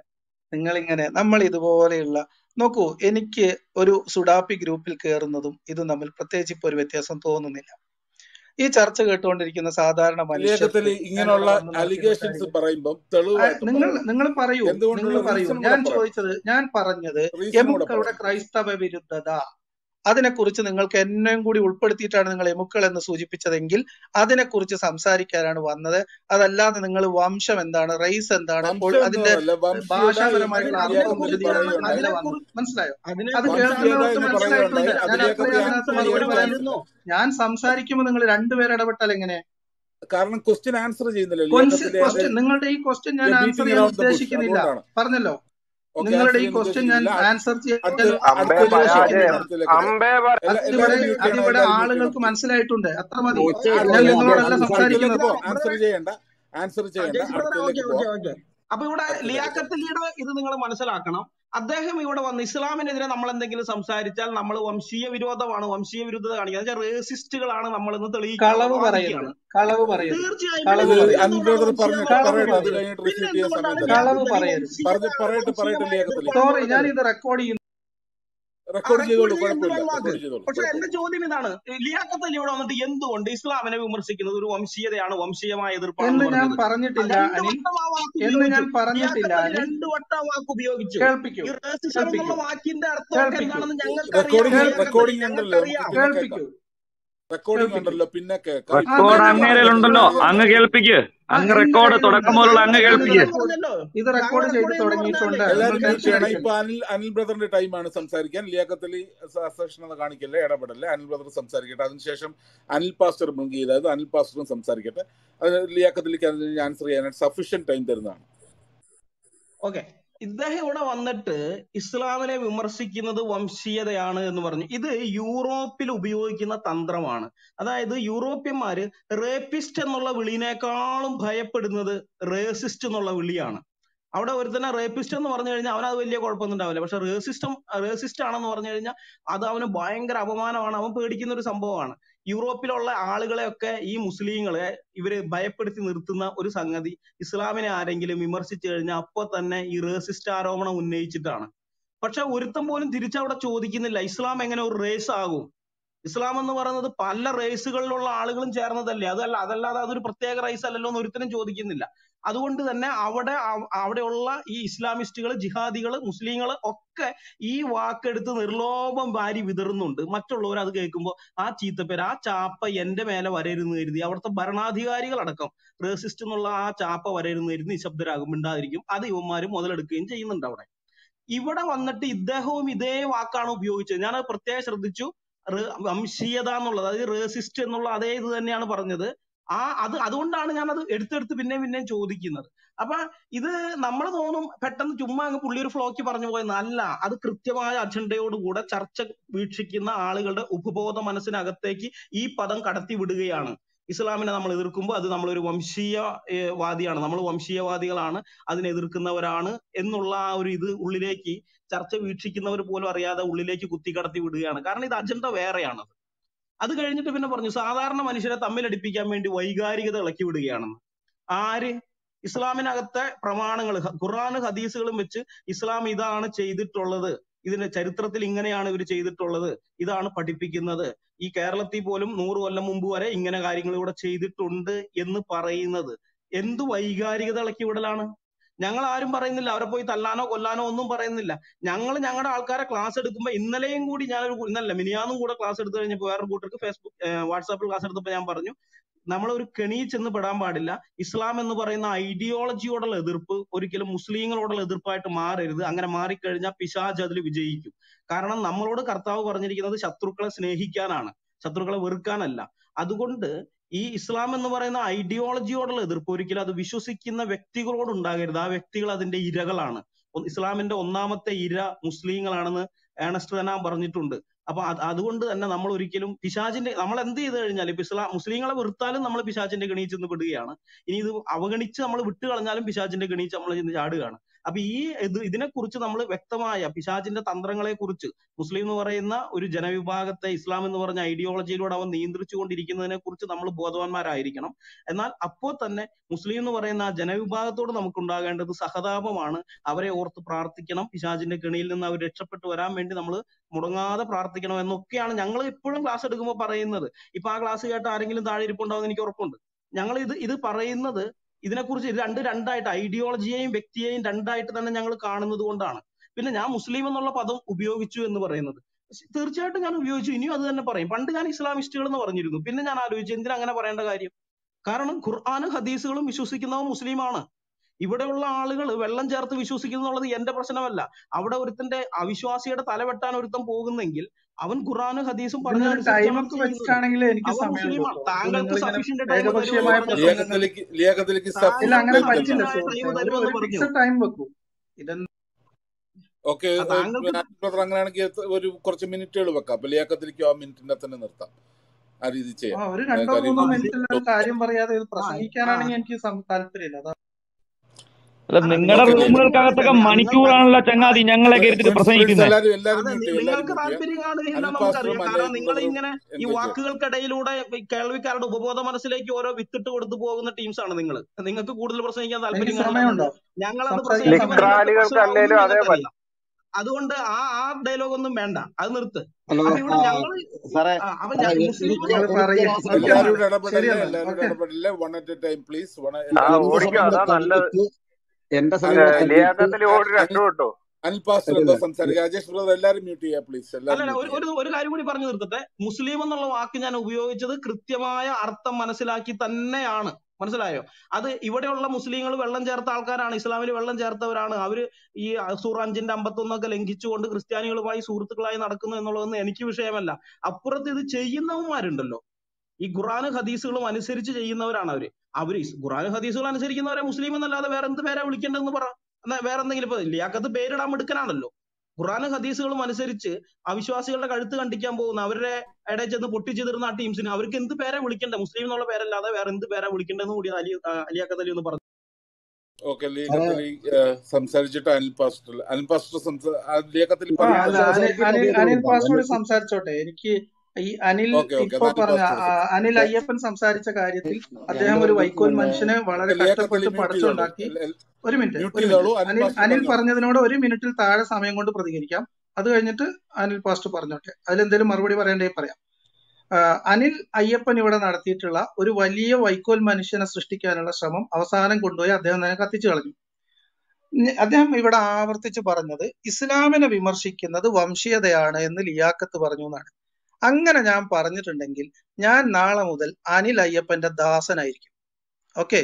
നിങ്ങളിങ്ങനെ നമ്മൾ ഇതുപോലെയുള്ള നോക്കൂ എനിക്ക് ഒരു സുഡാപ്പി ഗ്രൂപ്പിൽ കയറുന്നതും ഇതും തമ്മിൽ പ്രത്യേകിച്ച് ഇപ്പൊ ഒരു വ്യത്യാസം തോന്നുന്നില്ല. ഈ ചർച്ച കേട്ടുകൊണ്ടിരിക്കുന്ന സാധാരണ മനുഷ്യത്തിൽ ഇങ്ങനെയുള്ള അലിഗേഷൻസ് പറയുമ്പോൾ പറയുമ്പം നിങ്ങൾ നിങ്ങൾ പറയൂ. നിങ്ങൾ പറയൂ. ഞാൻ ചോദിച്ചത് ഞാൻ പറഞ്ഞത് എമുക്കളുടെ ക്രൈസ്തവ വിരുദ്ധത അതിനെക്കുറിച്ച് നിങ്ങൾക്ക് എന്നെയും കൂടി ഉൾപ്പെടുത്തിയിട്ടാണ് നിങ്ങൾ എമുക്കൾ എന്ന് സൂചിപ്പിച്ചതെങ്കിൽ അതിനെക്കുറിച്ച് സംസാരിക്കാനാണ് വന്നത്. അതല്ലാതെ നിങ്ങൾ വംശം എന്താണ് റൈസ് എന്താണ്? അപ്പോൾ അതിന്റെ ഭാഷാപരമായിട്ടുള്ള മനസ്സിലായോ? അതിനെ അത് കുറിച്ചാണ് കേൾക്കുന്നവർക്ക് മനസ്സിലായിട്ടുണ്ട് ഞാൻ സംസാരിക്കുമ്പോൾ നിങ്ങൾ രണ്ടുപേർ ഇടപെട്ടാൽ എങ്ങനെ? കാരണം ക്വസ്റ്റ്യൻ ആൻസർ ചെയ്യുന്നില്ല. നിങ്ങളുടെ ഈ ക്വസ്റ്റ്യൻ ഞാൻ ആൻസർ ചെയ്യാൻ ഉദ്ദേശിക്കുന്നില്ല. പറഞ്ഞല്ലോ. നിങ്ങളുടെ ഈ ക്വസ്റ്റ്യൻ ഞാൻ ആൻസർ അതിവിടെ ആളുകൾക്ക് മനസ്സിലായിട്ടുണ്ട്. അത്ര മതി. ഞാൻ നിങ്ങളോടല്ല സംസാരിക്കുന്നത് ആൻസർ ചെയ്യണ്ട. അപ്പൊ ഇവിടെ ലിയാക്കത്ത് ഇത് നിങ്ങൾ മനസ്സിലാക്കണം. അദ്ദേഹം ഇവിടെ വന്ന് ഇസ്ലാമിനെതിരെ നമ്മൾ എന്തെങ്കിലും സംസാരിച്ചാൽ നമ്മൾ വംശീയ വിരോധമാണ് വംശീയ വിരുദ്ധത കാണിക്കുന്നത് വെച്ചാൽ റേസിസ്റ്റുകളാണ് നമ്മൾ കളവ് പറയരുത്. തീർച്ചയായും സോറി ഞാൻ ഇത് റെക്കോർഡ് ചെയ്യുന്നു. റെക്കോർഡ് ചെയ്തോളൂ പക്ഷെ എന്റെ ചോദ്യം ഇതാണ് ലിയാഖത്ത് അലി ഇവിടെ വന്നിട്ട് എന്തുകൊണ്ട് ഇസ്ലാമിനെ വിമർശിക്കുന്നത്? ഒരു വംശീയതയാണ് വംശീയമായ എതിർപ്പാണ് എന്ന് ഞാൻ പറഞ്ഞിട്ടില്ല എന്ന് ഞാൻ പറഞ്ഞിട്ടില്ല രണ്ട് വട്ടം വാക്ക് ഉപയോഗിച്ചു എന്നുള്ള വാക്കിന്റെ അർത്ഥം എന്താണെന്ന് ഞങ്ങൾക്കറിയാം. റെക്കോർഡിംഗ് ഉണ്ടല്ലോ കേൾപ്പിക്കൂ. റെക്കോർഡിംഗ് ഉണ്ടല്ലോ പിന്നെ കേൾക്കാം. റെക്കോർഡ് അങ്ങ് കേൾപ്പിക്ക്. അങ്ങ് റെക്കോർഡ് തുടക്കം മുതൽ മുതലുള്ള അങ്ങ് കേൾപ്പിക്കുക ഇത് റെക്കോർഡ് ചെയ്ത് തുടങ്ങിയിട്ടുണ്ട്. ഇപ്പൊ അനിൽ അനിൽ ബ്രദറിന്റെ ടൈമാണ് സംസാരിക്കാൻ. ലിയാക്കത്തലി അസക്ഷണത കാണിക്കല്ലേ ഇടപെടല്ലേ? അനിൽ ബ്രദർ സംസാരിക്കട്ടെ. അതിനുശേഷം അനിൽ പാസ്റ്റർ മുങ്കി അതായത് അനിൽ പാസ്റ്ററും സംസാരിക്കട്ടെ. അത് ലിയാക്കത്തലിക്ക് അതിന് ആൻസർ ചെയ്യാനായിട്ട് സഫീഷ്യന്റ് ടൈം തരുന്നതാണ്. ഓക്കെ ഇദ്ദേഹം ഇവിടെ വന്നിട്ട് ഇസ്ലാമിനെ വിമർശിക്കുന്നത് വംശീയതയാണ് എന്ന് പറഞ്ഞു. ഇത് യൂറോപ്പിൽ ഉപയോഗിക്കുന്ന തന്ത്രമാണ്. അതായത് യൂറോപ്യന്മാര് റേപ്പിസ്റ്റ് എന്നുള്ള വിളിനേക്കാളും ഭയപ്പെടുന്നത് റേസിസ്റ്റ് എന്നുള്ള വിളിയാണ്. അവിടെ ഒരുത്തനെ റേപ്പിസ്റ്റ് എന്ന് പറഞ്ഞു കഴിഞ്ഞാൽ അവനത് വലിയ കുഴപ്പമൊന്നും ഉണ്ടാവില്ല. പക്ഷെ റേസിസ്റ്റം റേസിസ്റ്റ് ആണെന്ന് പറഞ്ഞു കഴിഞ്ഞാൽ അത് അവന് ഭയങ്കര അപമാനമാണ്. അവൻ പേടിക്കുന്ന ഒരു സംഭവമാണ്. യൂറോപ്പിലുള്ള ആളുകളെയൊക്കെ ഈ മുസ്ലിങ്ങളെ ഇവർ ഭയപ്പെടുത്തി നിർത്തുന്ന ഒരു സംഗതി ഇസ്ലാമിനെ ആരെങ്കിലും വിമർശിച്ചു കഴിഞ്ഞാൽ അപ്പൊ തന്നെ ഈ റേസിസ്റ്റ് ആരോപണം ഉന്നയിച്ചിട്ടാണ്. പക്ഷെ ഒരുത്തൻ പോലും തിരിച്ചവിടെ ചോദിക്കുന്നില്ല ഇസ്ലാം എങ്ങനെ ഒരു റേസ് ആകും? ഇസ്ലാം എന്ന് പറയുന്നത് പല റേസുകളിലുള്ള ആളുകളും ചേർന്നതല്ലേ? അതല്ല അതല്ലാതെ അതൊരു പ്രത്യേക റേസ് അല്ലല്ലോ എന്ന് ഒരുത്തരും ചോദിക്കുന്നില്ല. അതുകൊണ്ട് തന്നെ അവിടെ അവിടെയുള്ള ഈ ഇസ്ലാമിസ്റ്റുകൾ ജിഹാദികൾ മുസ്ലിങ്ങൾ ഒക്കെ ഈ വാക്കെടുത്ത് നിർലോഭം വാരി വിതറുന്നുണ്ട്. മറ്റുള്ളവർ അത് കേൾക്കുമ്പോൾ ആ ചീത്തപ്പേര് ആ ചാപ്പ എന്റെ മേലെ വരരുന്ന് കരുതി അവിടുത്തെ ഭരണാധികാരികളടക്കം റേസിസ്റ്റ് എന്നുള്ള ആ ചാപ്പ വരരുന്ന് കരുതി നിശബ്ദരാകും മിണ്ടാതിരിക്കും അത് ഇവന്മാർ മുതലെടുക്കുകയും ചെയ്യുന്നുണ്ട് അവിടെ. ഇവിടെ വന്നിട്ട് ഇദ്ദേഹവും ഇതേ വാക്കാണ് ഉപയോഗിച്ചത്. ഞാൻ പ്രത്യേകം ശ്രദ്ധിച്ചു. വംശീയത എന്നുള്ളത് അതായത് റേസിസ്റ്റ് എന്നുള്ള അതേ ഇത് തന്നെയാണ് പറഞ്ഞത്. ആ അത് അതുകൊണ്ടാണ് ഞാൻ അത് എടുത്തെടുത്ത് പിന്നെയും പിന്നെയും ചോദിക്കുന്നത്. അപ്പൊ ഇത് നമ്മൾ തോന്നും പെട്ടെന്ന് ചുമ്മാ അങ്ങ് പുള്ളി ഒരു ഫ്ലോക്ക് പറഞ്ഞു പോയെന്ന് അല്ല അത് കൃത്യമായ അജണ്ടയോടുകൂടെ ചർച്ച വീക്ഷിക്കുന്ന ആളുകളുടെ ഉപബോധ മനസ്സിനകത്തേക്ക് ഈ പദം കടത്തി വിടുകയാണ്. ഇസ്ലാമിനെ നമ്മൾ എതിർക്കുമ്പോൾ അത് നമ്മളൊരു വംശീയ ഏർ, വാദിയാണ്. നമ്മൾ വംശീയവാദികളാണ് അതിനെ എതിർക്കുന്നവരാണ് എന്നുള്ള ആ ഒരു ഇത് ഉള്ളിലേക്ക് ചർച്ച വീക്ഷിക്കുന്നവർ പോലും അറിയാതെ ഉള്ളിലേക്ക് കുത്തിക്കടത്തി വിടുകയാണ്. കാരണം ഇത് അജണ്ട വേറെയാണ് അത് കഴിഞ്ഞിട്ട് പിന്നെ പറഞ്ഞു സാധാരണ മനുഷ്യരെ തമ്മിലടിപ്പിക്കാൻ വേണ്ടി വൈകാരികത ഇളക്കി വിടുകയാണെന്ന്. ആര്? ഇസ്ലാമിനകത്തെ പ്രമാണങ്ങൾ ഖുർആാന് ഹദീസുകളും വെച്ച് ഇസ്ലാം ഇതാണ് ചെയ്തിട്ടുള്ളത്. ഇതിന്റെ ചരിത്രത്തിൽ ഇങ്ങനെയാണ് ഇവർ ചെയ്തിട്ടുള്ളത്. ഇതാണ് പഠിപ്പിക്കുന്നത്. ഈ കേരളത്തിൽ പോലും നൂറ് കൊല്ലം മുമ്പ് വരെ ഇങ്ങനെ കാര്യങ്ങൾ ഇവിടെ ചെയ്തിട്ടുണ്ട് എന്ന് പറയുന്നത്. എന്ത് വൈകാരികത ഇളക്കി വിടലാണ്? ഞങ്ങൾ ആരും പറയുന്നില്ല. അവരെ പോയി തല്ലാനോ കൊല്ലാനോ ഒന്നും പറയുന്നില്ല. ഞങ്ങൾ ഞങ്ങളുടെ ആൾക്കാരെ ക്ലാസ് എടുക്കുമ്പോൾ ഇന്നലെയും കൂടി ഞാനൊരു ഇന്നല്ല മിനിയാന്നും കൂടെ ക്ലാസ് എടുത്തു കഴിഞ്ഞപ്പോൾ വേറൊരു കൂട്ടർക്ക് ഫേസ്ബുക്ക് വാട്സാപ്പിൽ ക്ലാസ് എടുത്തപ്പോൾ ഞാൻ പറഞ്ഞു നമ്മൾ ഒരു കെണിയിൽ ചെന്ന് പെടാൻ പാടില്ല. ഇസ്ലാം എന്ന് പറയുന്ന ഐഡിയോളജിയോടുള്ള എതിർപ്പ് ഒരിക്കലും മുസ്ലിങ്ങളോടുള്ള എതിർപ്പായിട്ട് മാറരുത്. അങ്ങനെ മാറിക്കഴിഞ്ഞാൽ പിശാജ് അതിൽ വിജയിക്കും. കാരണം നമ്മളോട് കർത്താവ് പറഞ്ഞിരിക്കുന്നത് ശത്രുക്കളെ സ്നേഹിക്കാനാണ്. ശത്രുക്കളെ വെറുക്കാനല്ല. അതുകൊണ്ട് ഈ ഇസ്ലാം എന്ന് പറയുന്ന ഐഡിയോളജിയോടുള്ള എതിർപ്പ് ഒരിക്കലും അത് വിശ്വസിക്കുന്ന വ്യക്തികളോട് ഉണ്ടാകരുത്. ആ വ്യക്തികൾ അതിന്റെ ഇരകളാണ്. ഇസ്ലാമിന്റെ ഒന്നാമത്തെ ഇര മുസ്ലിങ്ങളാണെന്ന് ഏണസ്റ്റ് തന്നെ പറഞ്ഞിട്ടുണ്ട്. അപ്പൊ അതുകൊണ്ട് തന്നെ നമ്മൾ ഒരിക്കലും പിശാചിന്റെ നമ്മൾ എന്ത് ചെയ്ത് കഴിഞ്ഞാൽ ഇപ്പൊ ഇസ്ലാം മുസ്ലിങ്ങളെ വെറുത്താലും നമ്മൾ പിശാചിന്റെ കെണിയിൽ ചെന്ന് പെടുകയാണ്. ഇനി ഇത് അവഗണിച്ച് നമ്മൾ വിട്ടു കളഞ്ഞാലും പിശാചിന്റെ കെണിയിൽ നമ്മൾ ചെന്ന് ചാടുകയാണ്. അപ്പൊ ഈ ഇത് ഇതിനെക്കുറിച്ച് നമ്മൾ വ്യക്തമായ പിശാചിന്റെ തന്ത്രങ്ങളെ കുറിച്ച് മുസ്ലിം എന്ന് പറയുന്ന ഒരു ജനവിഭാഗത്തെ ഇസ്ലാം എന്ന് പറഞ്ഞ ഐഡിയോളജിയിലൂടെ അവൻ നിയന്ത്രിച്ചു കൊണ്ടിരിക്കുന്നതിനെ കുറിച്ച് നമ്മൾ ബോധവാന്മാരായിരിക്കണം. എന്നാൽ അപ്പോൾ തന്നെ മുസ്ലിം എന്ന് പറയുന്ന ആ ജനവിഭാഗത്തോട് നമുക്ക് ഉണ്ടാകേണ്ടത് സഹതാപമാണ്. അവരെ ഓർത്ത് പ്രാർത്ഥിക്കണം. പിശാചിന്റെ കെണിയിൽ നിന്ന് അവർ രക്ഷപ്പെട്ടു വരാൻ വേണ്ടി നമ്മൾ മുടങ്ങാതെ പ്രാർത്ഥിക്കണം എന്നൊക്കെയാണ് ഞങ്ങൾ ഇപ്പോഴും ക്ലാസ് എടുക്കുമ്പോൾ പറയുന്നത്. ഇപ്പൊ ആ ക്ലാസ് കേട്ട് ആരെങ്കിലും താഴെ ഇരിപ്പുണ്ടാവും എനിക്ക് ഉറപ്പുണ്ട്. ഞങ്ങൾ ഇത് ഇത് പറയുന്നത് ഇതിനെക്കുറിച്ച് രണ്ട് രണ്ടായിട്ട് ഐഡിയോളജിയെയും വ്യക്തിയെയും രണ്ടായിട്ട് തന്നെ ഞങ്ങൾ കാണുന്നത് കൊണ്ടാണ്. പിന്നെ ഞാൻ മുസ്ലിം എന്നുള്ള പദം ഉപയോഗിച്ചു എന്ന് പറയുന്നത്. തീർച്ചയായിട്ടും ഞാൻ ഉപയോഗിച്ചു. ഇനിയും അത് തന്നെ പറയും. പണ്ട് ഞാൻ ഇസ്ലാമിസ്റ്റുകൾ എന്ന് പറഞ്ഞിരുന്നു. പിന്നെ ഞാൻ ആലോചിച്ചു എന്തിനാ അങ്ങനെ പറയേണ്ട കാര്യം? കാരണം ഖുർആാനും ഹദീസുകളും വിശ്വസിക്കുന്നവൻ മുസ്ലിമാണ്. ഇവിടെയുള്ള ആളുകൾ വെള്ളം ചേർത്ത് വിശ്വസിക്കുന്നുള്ളത് എന്റെ പ്രശ്നമല്ല. അവിടെ ഒരുത്തന്റെ അവിശ്വാസിയുടെ തല വെട്ടാൻ ഒരുത്തൻ പോകുന്നെങ്കിൽ അവൻ ഖുറാനും ഹദീസും പറഞ്ഞ താങ്കൾക്ക് സഫീഷ്യന്റ് ടൈം ഒരു ഓക്കെ അങ്ങനെയാണെങ്കിൽ കുറച്ച് മിനിറ്റുകൾ വെക്കാം. അപ്പൊ ലിയാഖത്തിലേക്ക് ആ മിനിറ്റിന്റെ തന്നെ നിർത്താം. ആ രീതി ചെയ്യാം. ഒരു രണ്ടോ മൂന്നോ മിനിറ്റിൽ കാര്യം പറയാതെ പ്രസംഗിക്കാനാണെങ്കിൽ എനിക്ക് താല്പര്യമില്ല. അല്ല നിങ്ങളുടെ റൂമുകൾക്കകത്തൊക്കെ മണിക്കൂറാണല്ലോ ചങ്ങാതി ഞങ്ങളെ പ്രിൻസ് പ്രസംഗിക്കുന്നത് നിങ്ങൾക്ക് താല്പര്യം നമുക്കറിയാം. കാരണം നിങ്ങൾ ഇങ്ങനെ ഈ വാക്കുകൾക്കിടയിലൂടെ കേൾവിക്കാരുടെ ഉപബോധ മനസ്സിലേക്ക് ഓരോ വിത്തിട്ട് കൊടുത്തു പോകുന്ന ടീംസ് ആണ് നിങ്ങൾ നിങ്ങൾക്ക് കൂടുതൽ പ്രസംഗിക്കാൻ താല്പര്യം കാണില്ല ഞങ്ങളത് അതുകൊണ്ട് ആ ആ ഡയലോഗ് ഒന്നും വേണ്ട. അത് നിർത്ത്. പ്ലീസ് എന്റെ ഒരു കാര്യം കൂടി പറഞ്ഞു നിർത്തട്ടെ മുസ്ലിം എന്നുള്ള വാക്ക് ഞാൻ ഉപയോഗിച്ചത് കൃത്യമായ അർത്ഥം മനസ്സിലാക്കി തന്നെയാണ്. മനസ്സിലായോ? അത് ഇവിടെയുള്ള മുസ്ലിങ്ങൾ വെള്ളം ചേർത്ത ആൾക്കാരാണ് ഇസ്ലാമിൽ വെള്ളം ചേർത്തവരാണ്. അവർ ഈ സൂർ അഞ്ചിന്റെ അമ്പത്തൊന്നൊക്കെ ലംഘിച്ചുകൊണ്ട് ക്രിസ്ത്യാനികളുമായി സുഹൃത്തുക്കളായി നടക്കുന്നു എന്നുള്ളതൊന്നും എനിക്ക് വിഷയമല്ല. അപ്പുറത്ത് ഇത് ചെയ്യുന്നവന്മാരുണ്ടല്ലോ. ഈ ഖുറാനും ഹദീസുകളും അനുസരിച്ച് ചെയ്യുന്നവരാണ് അവർ. അവർ ഖുറാനും ഹദീസുകൾ അനുസരിക്കുന്നവരെ മുസ്ലിം എന്നല്ലാതെ വേറെ എന്ത് പേരാ വിളിക്കേണ്ടതെന്ന് പറ. എന്നാ വേറെ എന്തെങ്കിലും ഇപ്പൊ ലിയാക്കത്ത് പേരിടാൻ മിടുക്കനാണല്ലോ. ഖുറാനും ഹദീസുകളും അനുസരിച്ച് അവിശ്വാസികളുടെ കഴുത്ത് കണ്ടിക്കാൻ പോകുന്ന അവരുടെ ഇടയിൽ ചെന്ന് പൊട്ടിച്ചെതിർന്ന ആ ടീംസിന് അവർക്ക് എന്ത് പേരാ വിളിക്കേണ്ട മുസ്ലിം എന്നുള്ള പേരല്ലാതെ വേറെ എന്ത് പേരാ വിളിക്കേണ്ടതെന്ന് കൂടി അലി അലിയാക്കത്ത് അലി ഒന്ന് പറഞ്ഞു ഓക്കെ സാറേ ലിയാഖത്തിൽ സംസാരിച്ചിട്ട് അനിൽ പാസ്റ്റർ അനിൽ പാസ്റ്റർ സംസാരിച്ചോട്ടെ. എനിക്ക് ഈ അനിൽ ഇപ്പൊ പറഞ്ഞ അനിൽ അയ്യപ്പൻ സംസാരിച്ച കാര്യത്തിൽ അദ്ദേഹം ഒരു വൈക്കോൽ മനുഷ്യനെ വളരെ കഷ്ടപ്പെട്ട് പഠിച്ചുണ്ടാക്കി. ഒരു മിനിറ്റ് അനിൽ അനിൽ പറഞ്ഞതിനോട് ഒരു മിനിറ്റിൽ താഴെ സമയം കൊണ്ട് പ്രതികരിക്കാം. അത് കഴിഞ്ഞിട്ട് അനിൽ പാസ്റ്റ് പറഞ്ഞോട്ടെ. അതിലെന്തെങ്കിലും മറുപടി പറയണ്ടേ പറയാം. അനിൽ അയ്യപ്പൻ ഇവിടെ നടത്തിയിട്ടുള്ള ഒരു വലിയ വൈക്കോൽ മനുഷ്യനെ സൃഷ്ടിക്കാനുള്ള ശ്രമം അവസാനം കൊണ്ടുപോയി അദ്ദേഹം തന്നെ കത്തിച്ചു കളഞ്ഞു. അദ്ദേഹം ഇവിടെ ആവർത്തിച്ച് പറഞ്ഞത് ഇസ്ലാമിനെ വിമർശിക്കുന്നത് വംശീയതയാണ് എന്ന് ലിയാക്കത്ത് പറഞ്ഞു എന്നാണ്. അങ്ങനെ ഞാൻ പറഞ്ഞിട്ടുണ്ടെങ്കിൽ ഞാൻ നാളെ മുതൽ അനിൽ അയ്യപ്പന്റെ ദാസനായിരിക്കും. ഓക്കെ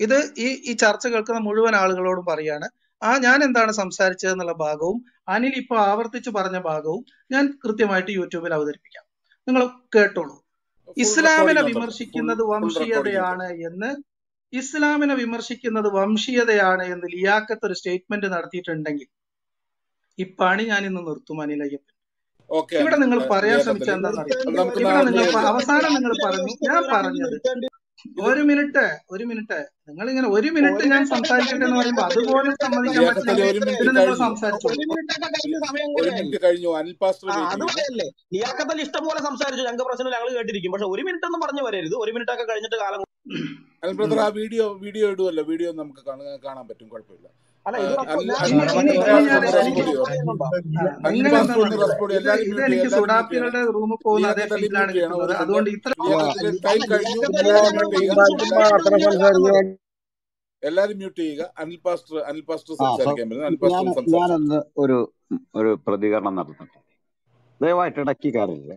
ഇത് ഈ ഈ ചർച്ച കേൾക്കുന്ന മുഴുവൻ ആളുകളോടും പറയാണ് ആ ഞാൻ എന്താണ് സംസാരിച്ചത് എന്നുള്ള ഭാഗവും അനിൽ ഇപ്പൊ ആവർത്തിച്ച് പറഞ്ഞ ഭാഗവും ഞാൻ കൃത്യമായിട്ട് യൂട്യൂബിൽ അവതരിപ്പിക്കാം. നിങ്ങൾ കേട്ടോളൂ. ഇസ്ലാമിനെ വിമർശിക്കുന്നത് വംശീയതയാണ് എന്ന് ഇസ്ലാമിനെ വിമർശിക്കുന്നത് വംശീയതയാണ് എന്ന് ലിയാക്കത്ത് ഒരു സ്റ്റേറ്റ്മെന്റ് നടത്തിയിട്ടുണ്ടെങ്കിൽ ഈ പണി ഞാൻ ഇന്ന് നിർത്തും അനിൽ അയ്യപ്പൻ. ഇവിടെ നിങ്ങൾ പറയാൻ ശ്രമിച്ച എന്താണെന്നറിയാം ഇവിടെ നിങ്ങൾ അവസാനം നിങ്ങൾ പറഞ്ഞു. ഞാൻ പറഞ്ഞത് ഒരു മിനിറ്റ് ഒരു മിനിറ്റ്. നിങ്ങൾ ഇങ്ങനെ ഒരു മിനിറ്റ് ഞാൻ സംസാരിക്കട്ടെ എന്ന് പറയുമ്പോൾ അതുപോലെ സമ്മതിക്കാൻ പറ്റില്ല. നിങ്ങൾ പറയല്ലേ ലിയാക്കത്തൽ ഇഷ്ടം പോലെ സംസാരിച്ചു. ഞങ്ങൾക്ക് പ്രശ്നം ഞങ്ങൾ കേട്ടിരിക്കും. പക്ഷെ ഒരു മിനിറ്റ് ഒന്നും പറഞ്ഞു വരരുത്. ഒരു മിനിറ്റ് ഒക്കെ കഴിഞ്ഞിട്ട് കാലം അൽബ്രദർ ബ്രദർ ആ വീഡിയോ വീഡിയോ ഇടുമല്ലോ വീഡിയോ നമുക്ക് കാണാൻ കാണാൻ പറ്റും. കുഴപ്പമില്ല. ഇതെനിക്ക് സുഡാപ്പികളുടെ റൂമിൽ പോകുന്ന അതേ ഫീലാണ് അതുകൊണ്ട് ഇത്ര എല്ലാരും മ്യൂട്ട് ചെയ്യുക അനിൽ പാസ്റ്റർ അനിൽ പാസ്റ്റർ സംസാരിക്കാൻ അനിൽ പാസ്റ്റർ ഞാനൊന്ന് ഒരു ഒരു പ്രതികരണം നടത്തട്ടെ ദയവായിട്ട് ഇടക്കിക്കാറില്ല